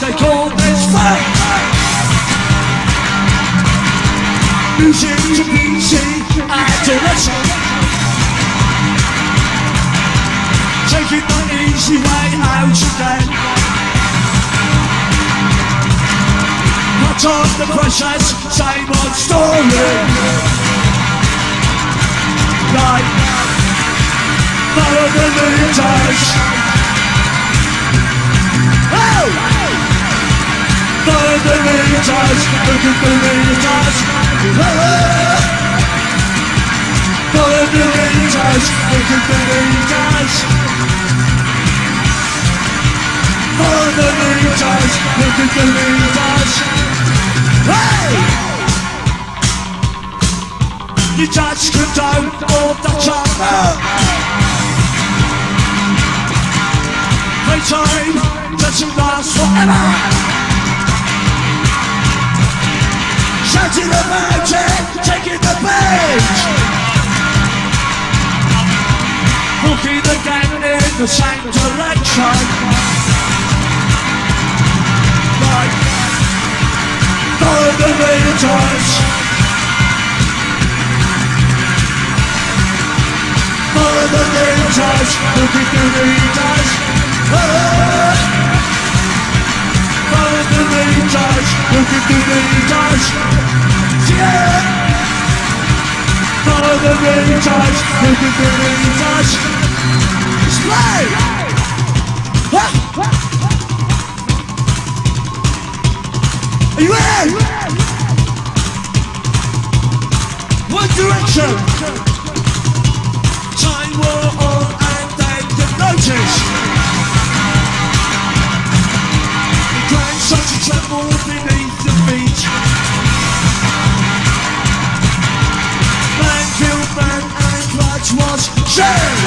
they call this fame. Music to PC, adolescent. Taking the easy way out again. Not on the pressures, same old story. Like, follow the leaders. The leaders, look at the leaders. Oh! Follow the leaders, look at the leaders. Follow the leaders, look at the leaders. Hey! You just condone all the trouble. Playtime doesn't last forever. Shouting about it, taking the page. Walking again in the same direction. Like, follow the leaders. Follow the leaders, look at the leaders. Oh! Look at the leaders. Yeah! Follow the leaders, look at the leaders. Slay! Are you ready? One direction. Time war on noticed. The grand such a tremble was shared.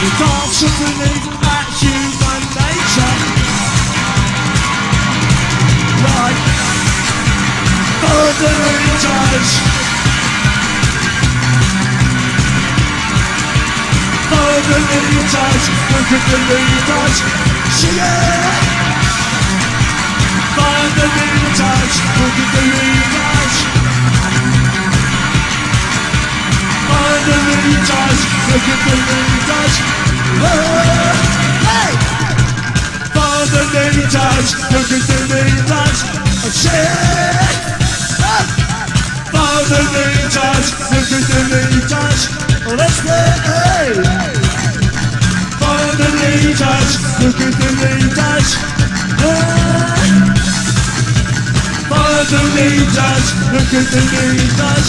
The dance of belief at human nature. Like ordinary times. Ordinary times, look at the leaders, Ordinary times, look at the. Oh, hey! Ordinary times, look at the leaders. Sing it! Ordinary times, look at the leaders. Oh, let's play! Follow the leaders, look at the leaders. Follow the leaders, look at the leaders.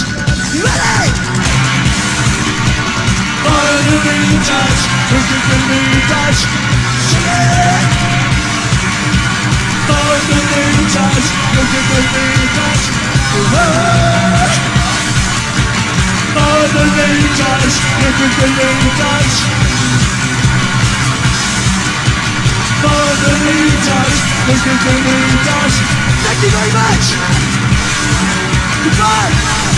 You ready? Follow the leaders, look at the leaders. Sing it! Follow the leaders, look at the leaders. Follow the leaders, look at the leaders. Follow the leaders, look at the leaders. Thank you very much. Goodbye.